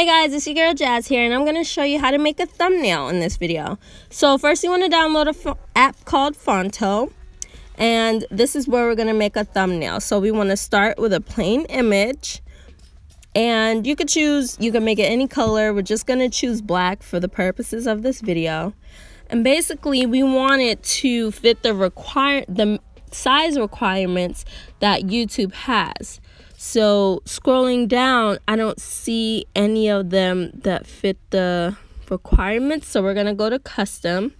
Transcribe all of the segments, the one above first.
Hey guys, it's your girl Jazz here, and I'm going to show you how to make a thumbnail in this video. So first you want to download an app called Phonto and this is where we're going to make a thumbnail. So we want to start with a plain image, and you could choose, you can make it any color. We're just going to choose black for the purposes of this video. And basically we want it to fit the require the size requirements that YouTube has. So scrolling down, I don't see any of them that fit the requirements. So we're going to go to custom.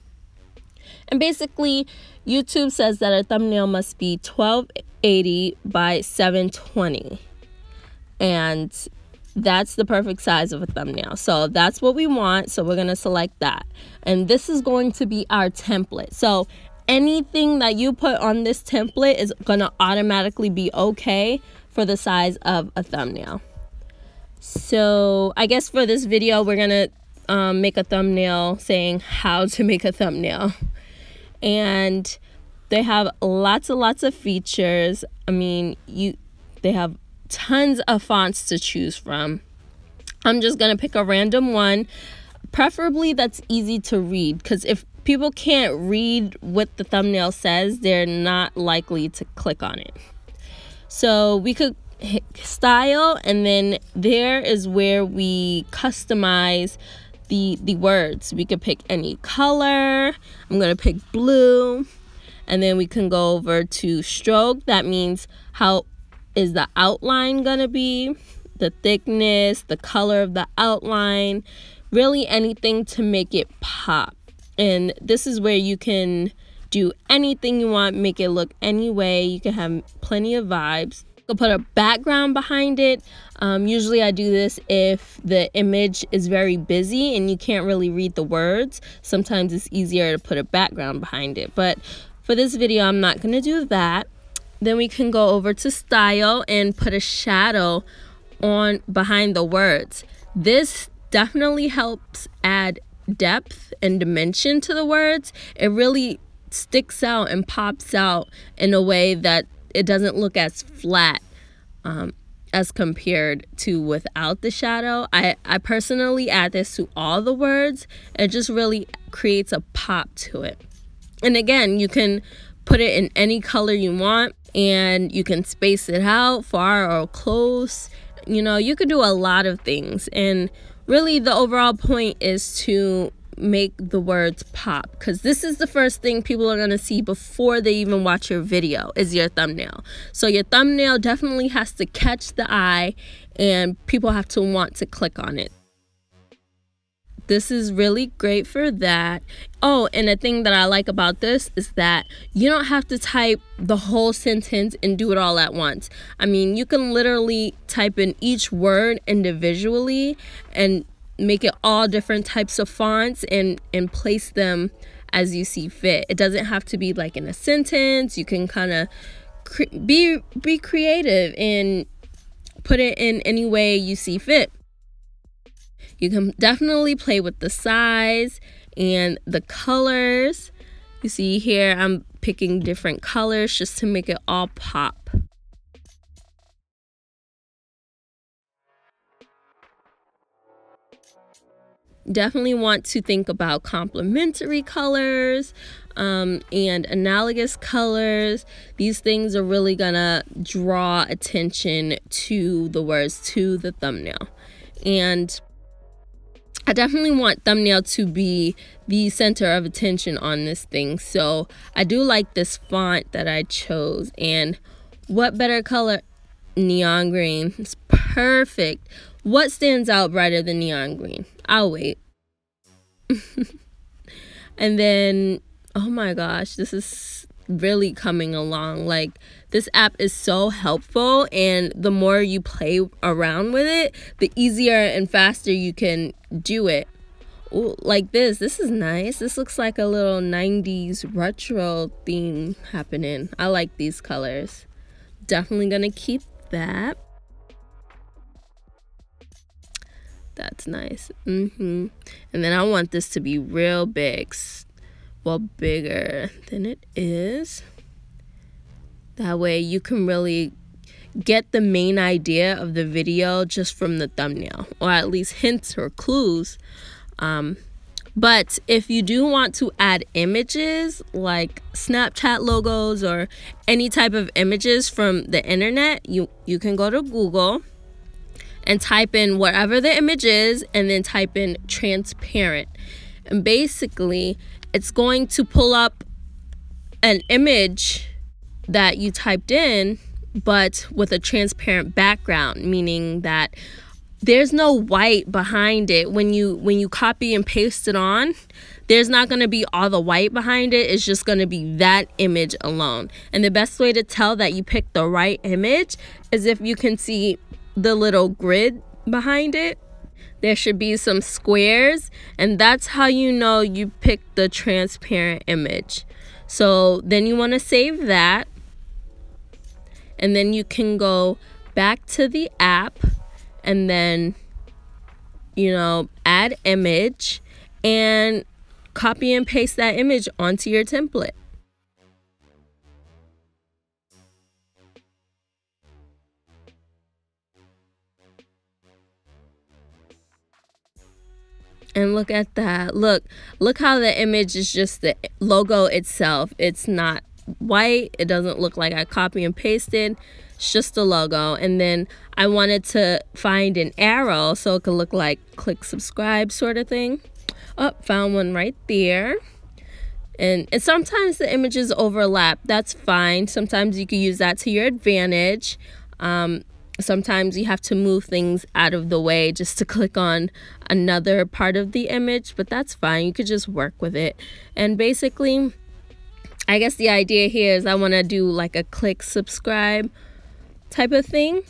And basically, YouTube says that a thumbnail must be 1280 by 720. And that's the perfect size of a thumbnail. So that's what we want. So we're going to select that. And this is going to be our template. So anything that you put on this template is going to automatically be okay for the size of a thumbnail. So I guess for this video, we're to um, make a thumbnail saying how to make a thumbnail. And they have lots and lots of features. I mean, you they have tons of fonts to choose from. I'm just to pick a random one, preferably that's easy to read because if people can't read what the thumbnail says, they're not likely to click on it. So we could hit style and then there is where we customize the the words. We could pick any color. I'm going to pick blue. And then we can go over to stroke. That means how is the outline going to be? The thickness, the color of the outline, really anything to make it pop. And this is where you can do anything you want, make it look any way. You can have plenty of vibes. I'll put a background behind it. Um, usually I do this if the image is very busy and you can't really read the words. Sometimes it's easier to put a background behind it. But for this video, I'm not going to do that. Then we can go over to style and put a shadow on behind the words. This definitely helps add depth and dimension to the words. It really sticks out and pops out in a way that it doesn't look as flat um, as compared to without the shadow. I, I personally add this to all the words. It just really creates a pop to it. And again, you can put it in any color you want and you can space it out far or close. You know, you could do a lot of things. And really, the overall point is to make the words pop because this is the first thing people are going to see before they even watch your video is your thumbnail so your thumbnail definitely has to catch the eye and people have to want to click on it this is really great for that. Oh, and the thing that I like about this is that you don't have to type the whole sentence and do it all at once. I mean, you can literally type in each word individually and make it all different types of fonts and and place them as you see fit. It doesn't have to be like in a sentence. You can kind of be be creative and put it in any way you see fit. You can definitely play with the size and the colors. You see here I'm picking different colors just to make it all pop. Definitely want to think about complementary colors um, and analogous colors. These things are really gonna draw attention to the words, to the thumbnail. And I definitely want thumbnail to be the center of attention on this thing. So I do like this font that I chose. And what better color? Neon green. It's perfect. What stands out brighter than neon green? I'll wait. and then, oh my gosh, this is really coming along. Like, this app is so helpful, and the more you play around with it, the easier and faster you can do it. Ooh, like this, this is nice. This looks like a little 90s retro theme happening. I like these colors. Definitely gonna keep that. That's nice. Mm-hmm. And then I want this to be real big. Well, bigger than it is. That way you can really get the main idea of the video just from the thumbnail, or at least hints or clues. Um, but if you do want to add images like Snapchat logos or any type of images from the internet, you, you can go to Google and type in whatever the image is and then type in transparent. And basically, it's going to pull up an image that you typed in, but with a transparent background, meaning that there's no white behind it. When you when you copy and paste it on there's not going to be all the white behind it. It's just going to be that image alone. And the best way to tell that you picked the right image is if you can see the little grid behind it. There should be some squares and that's how you know you picked the transparent image. So then you want to save that and then you can go back to the app and then you know add image and copy and paste that image onto your template and look at that look look how the image is just the logo itself it's not white it doesn't look like i copy and pasted it's just the logo. And then I wanted to find an arrow so it could look like click subscribe sort of thing. Oh, found one right there. And, and sometimes the images overlap. That's fine. Sometimes you can use that to your advantage. Um, sometimes you have to move things out of the way just to click on another part of the image, but that's fine. You could just work with it. And basically, I guess the idea here is I want to do like a click subscribe type of thing.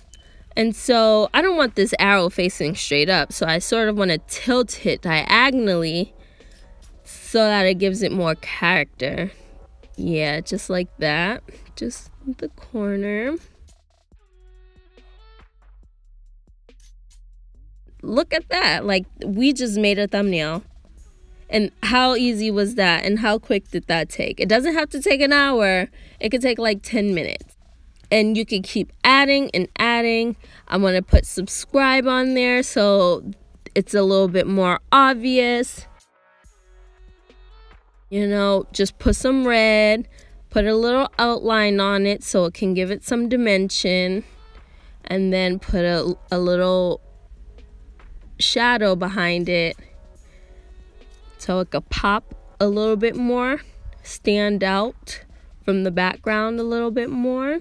And so I don't want this arrow facing straight up. So I sort of want to tilt it diagonally so that it gives it more character. Yeah, just like that. Just the corner. Look at that. Like we just made a thumbnail. And how easy was that? And how quick did that take? It doesn't have to take an hour. It could take like 10 minutes and you can keep adding and adding. I'm to put subscribe on there so it's a little bit more obvious. You know, just put some red, put a little outline on it so it can give it some dimension, and then put a, a little shadow behind it so it could pop a little bit more, stand out from the background a little bit more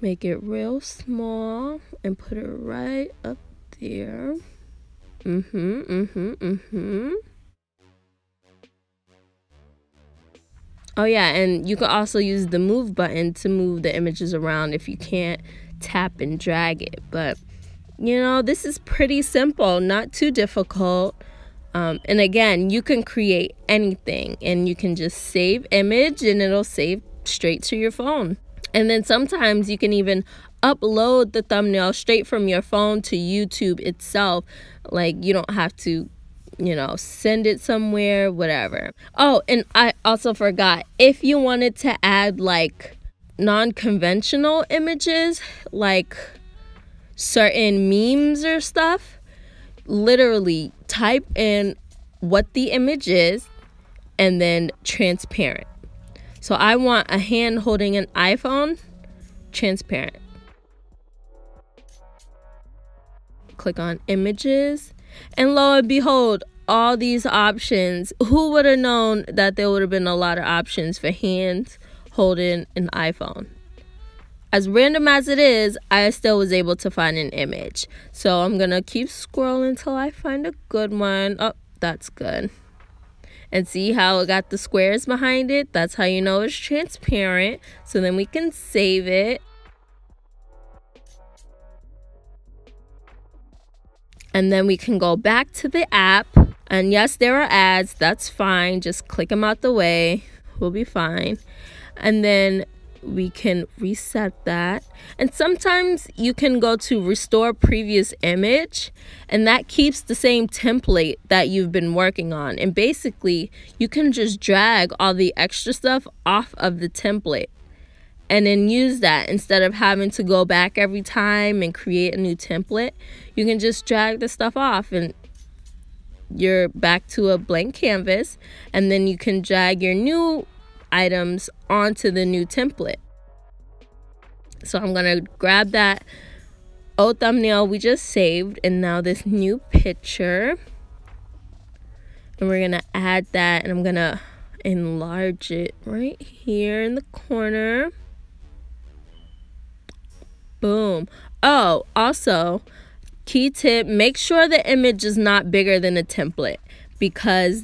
make it real small and put it right up there. Mm-hmm, mm-hmm, mm-hmm. Oh yeah, and you can also use the move button to move the images around if you can't tap and drag it. But you know, this is pretty simple, not too difficult. Um, and again, you can create anything and you can just save image and it'll save straight to your phone. And then sometimes you can even upload the thumbnail straight from your phone to YouTube itself. Like you don't have to, you know, send it somewhere, whatever. Oh, and I also forgot if you wanted to add like non conventional images, like certain memes or stuff, literally type in what the image is and then transparent. So I want a hand holding an iPhone, transparent. Click on images, and lo and behold, all these options. Who would have known that there would have been a lot of options for hands holding an iPhone? As random as it is, I still was able to find an image. So I'm gonna keep scrolling until I find a good one. Oh, that's good. And see how it got the squares behind it? That's how you know it's transparent. So then we can save it. And then we can go back to the app. And yes there are ads. That's fine. Just click them out the way. We'll be fine. And then we can reset that. And sometimes you can go to restore previous image and that keeps the same template that you've been working on. And basically, you can just drag all the extra stuff off of the template. and then use that instead of having to go back every time and create a new template. You can just drag the stuff off and you're back to a blank canvas and then you can drag your new items onto the new template. So I'm gonna grab that. Old thumbnail we just saved and now this new picture. And we're gonna add that and I'm gonna enlarge it right here in the corner. Boom. Oh also key tip make sure the image is not bigger than a template because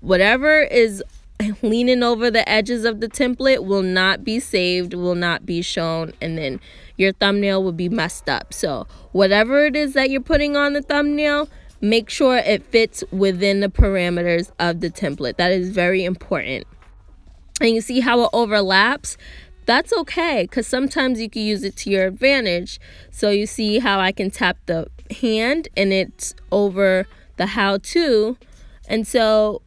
whatever is leaning over the edges of the template will not be saved, will not be shown, and then your thumbnail will be messed up. So, whatever it is that you're putting on the thumbnail, make sure it fits within the parameters of the template. That is very important. And you see how it overlaps? That's okay because sometimes you can use it to your advantage. So, you see how I can tap the hand and it's over the how to. And so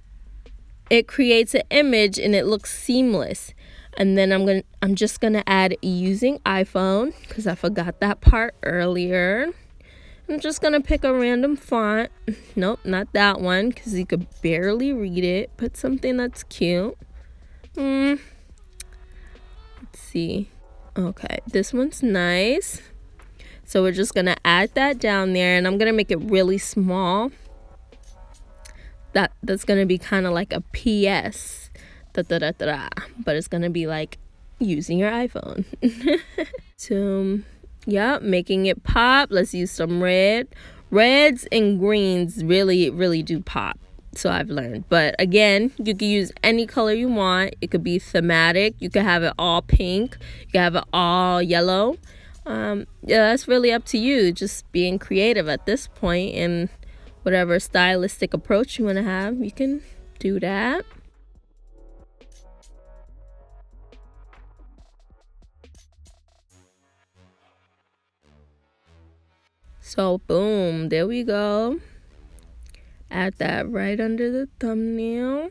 it creates an image and it looks seamless. And then I'm gonna I'm just gonna add using iPhone because I forgot that part earlier. I'm just gonna pick a random font. Nope not that one because you could barely read it. Put something that's cute. Hmm. Let's see. Okay this one's nice. So we're just gonna add that down there and I'm gonna make it really small that that's gonna be kind of like a PS, da, da, da, da, but it's gonna be like using your iPhone. so yeah, making it pop. Let's use some red. Reds and greens really, really do pop. So I've learned. But again, you can use any color you want. It could be thematic. You could have it all pink. You can have it all yellow. Um, yeah, that's really up to you. Just being creative at this point and whatever stylistic approach you want to have, you can do that. So, boom, there we go. Add that right under the thumbnail.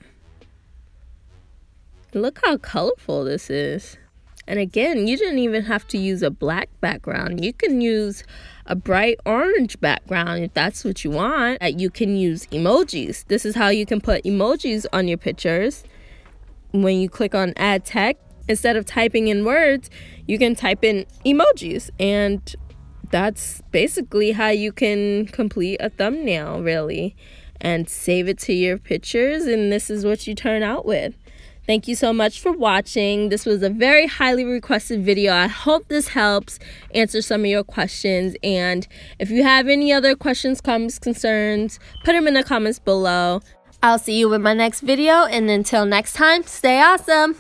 Look how colorful this is. And again, you didn't even have to use a black background. You can use a bright orange background if that's what you want. Uh, you can use emojis. This is how you can put emojis on your pictures. When you click on add text, instead of typing in words, you can type in emojis. And that's basically how you can complete a thumbnail, really, and save it to your pictures. And this is what you turn out with. Thank you so much for watching. This was a very highly requested video. I hope this helps answer some of your questions. And if you have any other questions, comments, concerns, put them in the comments below. I'll see you in my next video. And until next time, stay awesome.